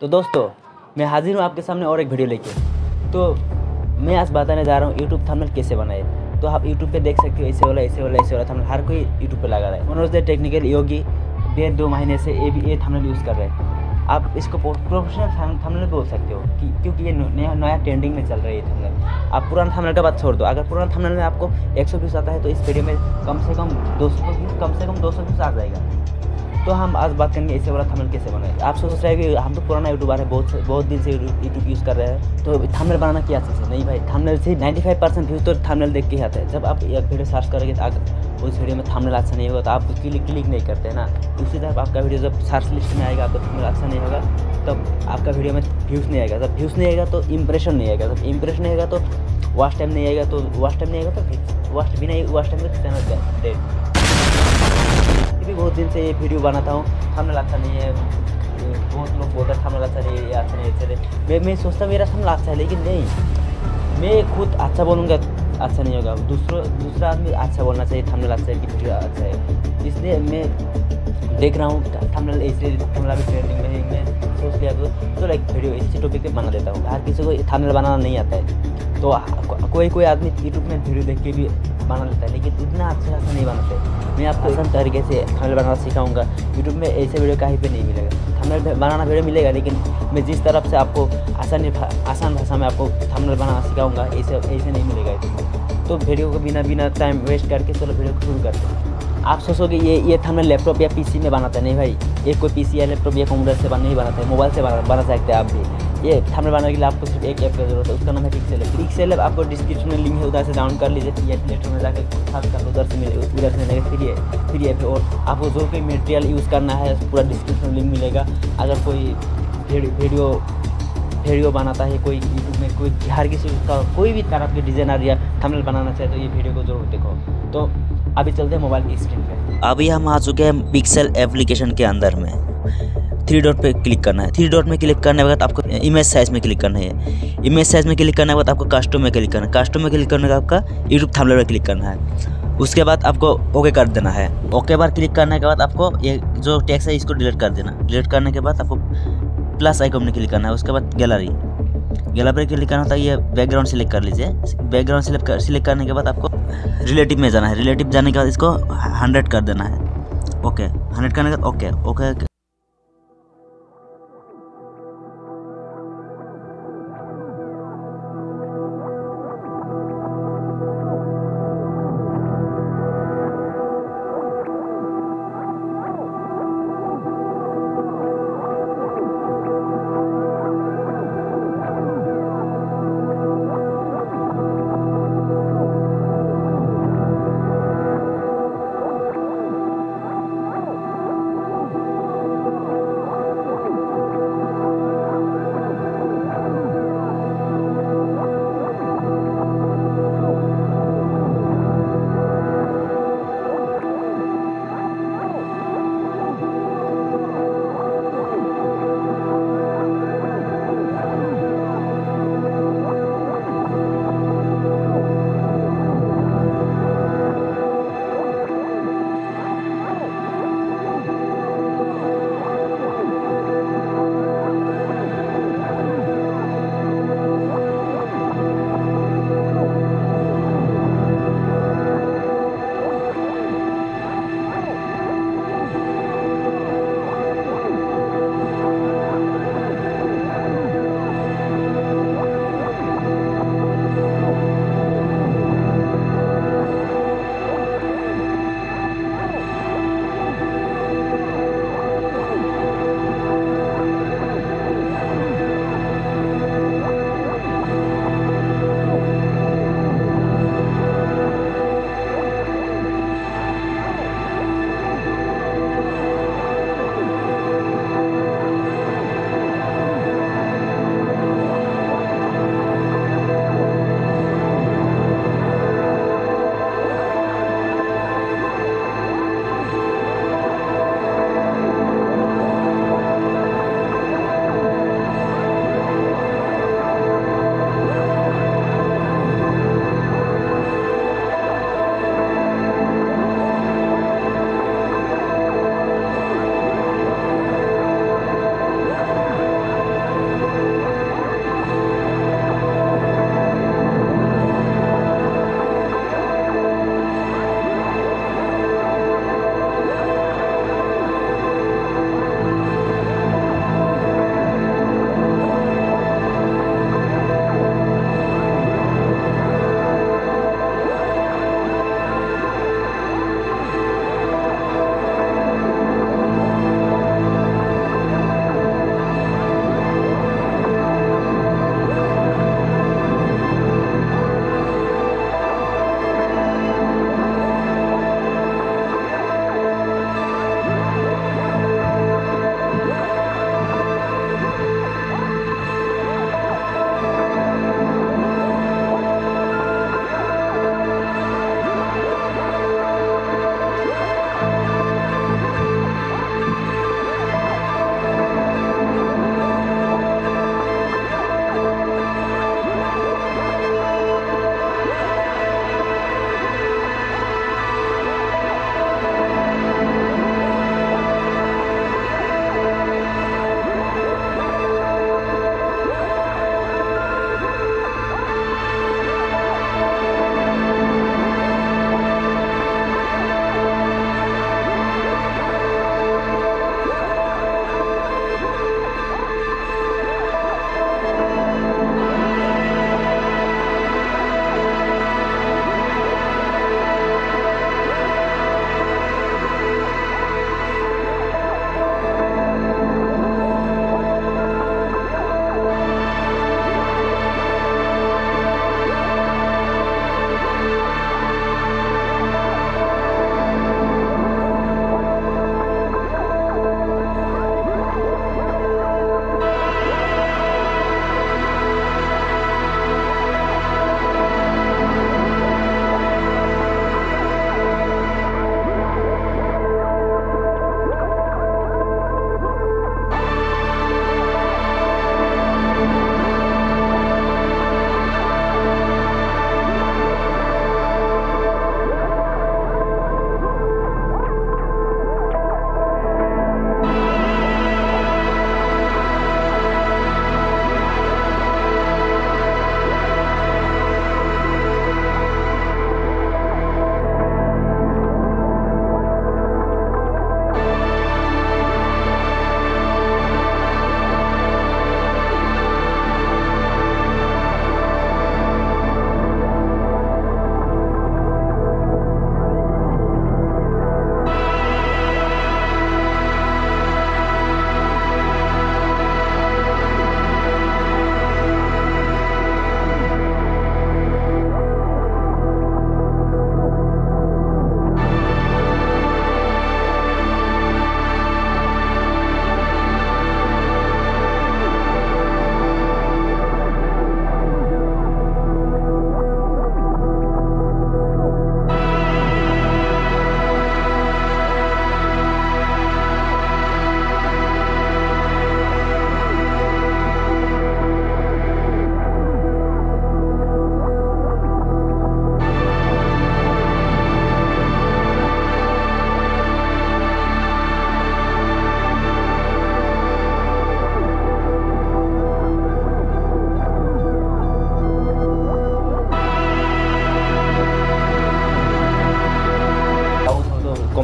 तो दोस्तों, मैं हाजिर हूँ आपके सामने और एक वीडियो लेके। तो मैं आज बताने जा रहा हूँ यूट्यूब थंबनेल कैसे बनाए। तो आप यूट्यूब पे देख सकते हो, ऐसे वाला ऐसे वाला ऐसे वाला थंबनेल हर कोई यूट्यूब पे लगा रहा है। मनोज दे टेक्निकल योगी डेढ़ दो महीने से ये भी ये थंबनेल यूज़ कर रहे हैं। आप इसको प्रोफेशनल थंबनेल बोल सकते हो कि, क्योंकि ये नया नया ट्रेंडिंग में चल रहा है ये थंबनेल आप पुराना थंबनेल का बात छोड़ दो। अगर पुराना थंबनेल में आपको 100 व्यूज़ आता है तो इस वीडियो में कम से कम 200 व्यूज़ कम से कम 200 व्यूज़ आ जाएगा। तो हम आज बात करेंगे ऐसे वाला थंबनेल कैसे बनाए। आप सोच रहे हैं कि हम तो पुराना यूट्यूबर है, बहुत बहुत दिन से यूट्यूब यूज़ कर रहे हैं। तो थंबनेल बनाना क्या चीज़ है? नहीं भाई थंबनेल से 95 परसेंट व्यूज़ तो थंबनेल देख के आता है। जब आप एक वीडियो सर्च करेंगे तो उस वीडियो में थंबनेल अच्छा नहीं होगा तो आप क्लिक क्लिक नहीं करते हैं ना। उसी तरह आपका वीडियो जब सर्च लिस्ट में आएगा, आपका थंबनेल अच्छा नहीं होगा, तब आपका वीडियो में व्यूज़ नहीं आएगा। जब व्यूज़ नहीं आएगा तो इंप्रेशन नहीं आएगा। जब इंप्रेशन नहीं आएगा तो वॉच टाइम नहीं आएगा तो वॉच टाइम नहीं आएगा तो वॉच बिना वॉच टाइम तो चैनल डेट भी बहुत दिन से ये वीडियो बनाता हूँ। थंबनेल अच्छा नहीं है। बहुत लोग बोलते हैं थंबनेल अच्छा नहीं है अच्छा नहीं अच्छा मैं मैं सोचता मेरा थंबनेल अच्छा है, लेकिन नहीं। मैं खुद अच्छा बोलूँगा अच्छा नहीं होगा। दूसरों, दूसरा आदमी अच्छा बोलना चाहिए, थंबनेल अच्छा है कि वीडियो अच्छा है। इसलिए मैं देख रहा हूँ, थंबनेल इसलिए थंबनेल भी ट्रेंडिंग में मैं सोच लिया तो तो लाइक वीडियो इसी टॉपिक पे बना देता हूँ। हर किसी को थंबनेल बनाना नहीं आता है। तो कोई कोई आदमी यूट्यूब में वीडियो देख के भी बना लेता है, लेकिन इतना अच्छा अच्छा नहीं बनाते। मैं आपको आसान तरीके से थंबनेल बनाना सिखाऊँगा। यूट्यूब में ऐसे वीडियो कहीं पे नहीं मिलेगा। थंबनेल बनाना वीडियो मिलेगा लेकिन मैं जिस तरफ़ से आपको आसानी आसान भाषा में आपको थंबनेल बनाना सिखाऊँगा ऐसे ऐसे नहीं मिलेगा तो वीडियो को बिना बिना टाइम वेस्ट करके चलो वीडियो को शुरू करते हैं। आप सोचोगे ये ये थंबनेल लैपटॉप या पीसी में बनाता है? नहीं भाई ये कोई पीसी या लैपटॉप या कंप्यूटर से नहीं बनाता है मोबाइल से बना बना सकते हैं आप भी। ये थंबनेल बनाने के लिए आपको सिर्फ़ एक ऐप की ज़रूरत है, उसका नाम है पिक्सेल है पिक्सेल ऐप आपको डिस्क्रिप्शन में लिंक है, उधर से डाउन कर लीजिए या प्ले में जाकर सर्च कर उधर से मिले, उधर से मिलेगा, फ्री फ्री ऐप और आपको जो कोई मटेरियल यूज़ करना है, पूरा डिस्क्रिप्शन लिंक मिलेगा। अगर कोई वीडियो वीडियो बनाता है, कोई यूट्यूब में, कोई हर किसी का कोई भी तरह के डिज़ाइनर या थंबनेल बनाना चाहे तो ये वीडियो को ज़रूर देखो। तो अभी चलते हैं मोबाइल की स्क्रीन पे। अभी हम आ चुके हैं पिक्सल एप्लीकेशन के अंदर में। थ्री डॉट पे क्लिक करना है। थ्री डॉट में क्लिक करने के बाद आपको इमेज साइज़ में क्लिक करना है। इमेज साइज़ में क्लिक करने के बाद आपको कास्टम में क्लिक करना है। कास्टम में क्लिक करने का आपका यूट्यूब थंबनेल में क्लिक करना है। उसके बाद आपको ओके कर देना है। ओके बार क्लिक करने के बाद आपको ये जो टैक्स है इसको डिलीट कर देना। डिलीट करने के बाद आपको प्लस आइकन में क्लिक करना है। उसके बाद गैलरी गैलरी क्लिक करना होता है ये बैकग्राउंड सिलेक्ट कर लीजिए। बैकग्राउंड सिलेक्ट कर सिलेक्ट करने के बाद आपको रिलेटिव में जाना है। रिलेटिव जाने के बाद इसको हंड्रेड कर देना है। ओके हंड्रेड करने के बाद ओके ओके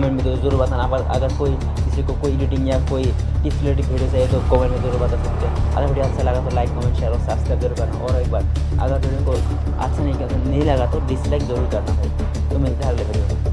अगर अगर कोई किसी को कोई एडिटिंग या कोई टिप्स रिलेटेड वीडियो चाहिए तो कमेंट में ज़रूर बता सकते हैं। अगर वीडियो अच्छा लगा तो लाइक कमेंट शेयर और सब्सक्राइब ज़रूर करना। और एक बार अगर वीडियो को अच्छा नहीं नहीं लगा तो डिसलाइक ज़रूर करना तो मिलते हैं अगले वीडियो में।